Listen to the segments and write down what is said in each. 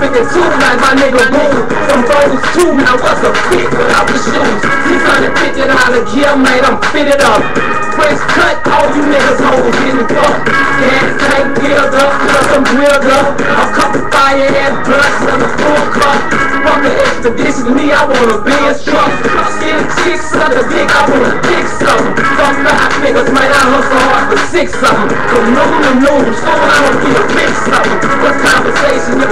52 like my nigga Boom. Some bones too, now what's a fit without the shoes? 650 dollar gear, man, I'm fitted up. Fresh cut, all you niggas hoes getting fucked. Gas tank filled up, plus I'm grilled up. A couple fire ass blunts and a full cup. Fuck the expedition, me, I wanna be a truck. Skinny chicks, suck a dick, I want a dick sucker. Fuck the hot niggas, man, I hustle hard for six of them. From noon to noon, so I don't get a bitch something.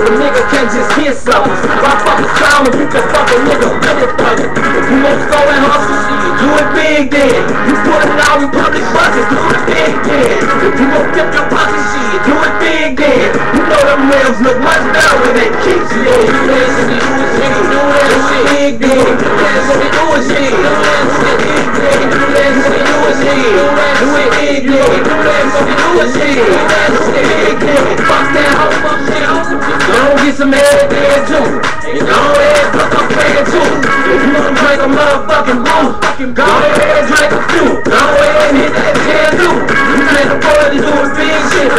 A nigga can't just hear something? Why fuck a clown if you can fuck a nigga with it it? If you want to go and hustle, shit, do it big then. You put it out in public buses, do it big then. You want to flip your pocket, shit, do it big then. You know them rims look much better when they keep you. Yeah, you listen you and shit, do that shit big then. You listen you and shit, do shit big then. You listen you and shit, do it big then. You listen you and shit, do that shit big then. Fuck that hoe. Get some head there too. And go ahead, fuck up fan too. You wanna drink a motherfucking brew, go ahead, drink a few. Go ahead, hit that can do. You can't afford to do a big shit,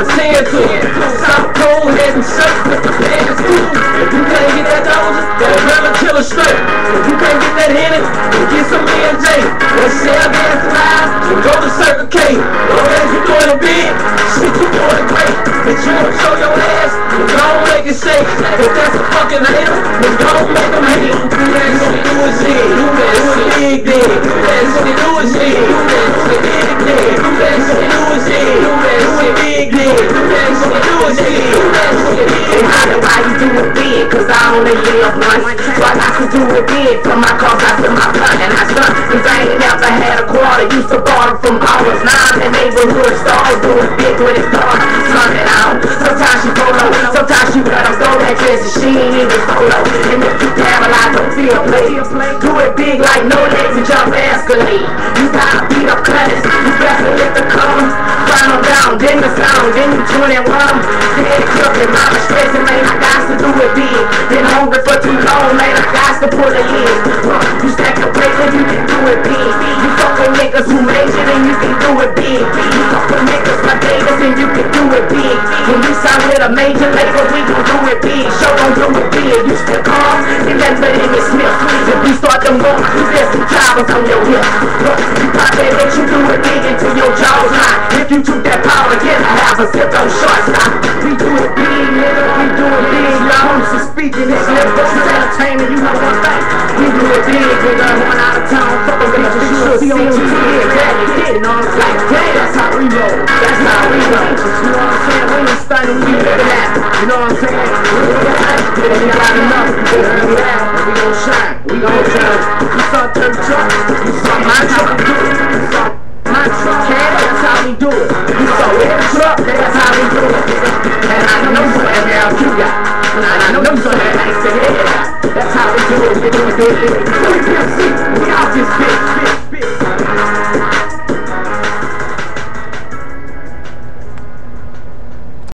to it. Stop cold head and with the pants too. If you can't get that doja, then grab a killer straight. If you can't get that Henny, get some E&J. Let's share that flies go to Circle K. Or as you doing a big, shit you doing great. But you wanna show your ass, don't make it shake. If that's a fucking hater, then don't make them hate. Do that shit, do it shit, do that shit big then. Do that shit, do it shit, do that shit big then. Do that shit, do it shit, do that shit big then. Do that shit, do it shit, do that shit big then. I know why you do it big, cause I only live once. So I got to do it big for my cause, play. Do it big like no legs and jump escalate. You gotta beat up cutters, you better lift the. Burn them down, then the sound, then you 21. Dead cooking, mama stressing, man, I got to do it big. Been hungry for too long, man, I got to pull it in. You stack your and you can do it big. You fuck with niggas who made it and you can do it big. You fuck niggas like Davis and you can do it big. When we sign with a major label, we gon' do it big. Show gon' do it big. You on your hips. Look, you pop that bitch, you do it big until your jaw's hot. If you took that power, get a half a sip on short stop. We do it big, nigga, we do it big. Y'all who's speaking this lip, this is entertainment, you know one thing. We do it big, nigga, one out of town, fuck a bitch, you should see on TV, exactly, you know what I'm saying? Damn, that's how we roll, that's how we roll. You know what I'm saying? We ain't stunning, we living that, you know what I'm saying? We living that, we got enough, we do it. You saw every that's how we do it. And I know every else you.